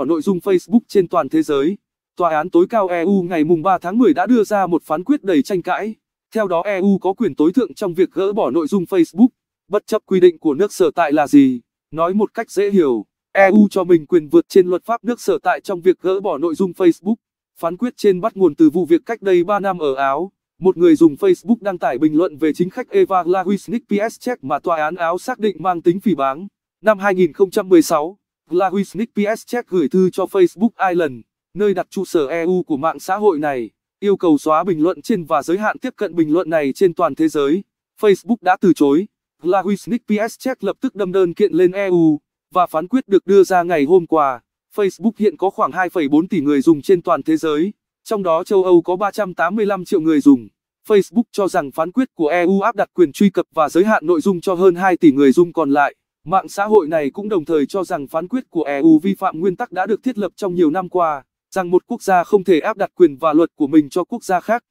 Ở nội dung Facebook trên toàn thế giới, Tòa án tối cao EU ngày 3 tháng 10 đã đưa ra một phán quyết đầy tranh cãi. Theo đó EU có quyền tối thượng trong việc gỡ bỏ nội dung Facebook, bất chấp quy định của nước sở tại là gì. Nói một cách dễ hiểu, EU cho mình quyền vượt trên luật pháp nước sở tại trong việc gỡ bỏ nội dung Facebook. Phán quyết trên bắt nguồn từ vụ việc cách đây 3 năm ở Áo. Một người dùng Facebook đăng tải bình luận về chính khách Eva Glawisnik Pieszczek mà tòa án Áo xác định mang tính phỉ báng. Năm 2016, Glawisnik Pieszczek gửi thư cho Facebook Ireland, nơi đặt trụ sở EU của mạng xã hội này, yêu cầu xóa bình luận trên và giới hạn tiếp cận bình luận này trên toàn thế giới. Facebook đã từ chối. Glawisnik Pieszczek lập tức đâm đơn kiện lên EU, và phán quyết được đưa ra ngày hôm qua. Facebook hiện có khoảng 2,4 tỷ người dùng trên toàn thế giới, trong đó châu Âu có 385 triệu người dùng. Facebook cho rằng phán quyết của EU áp đặt quyền truy cập và giới hạn nội dung cho hơn 2 tỷ người dùng còn lại. Mạng xã hội này cũng đồng thời cho rằng phán quyết của EU vi phạm nguyên tắc đã được thiết lập trong nhiều năm qua, rằng một quốc gia không thể áp đặt quyền và luật của mình cho quốc gia khác.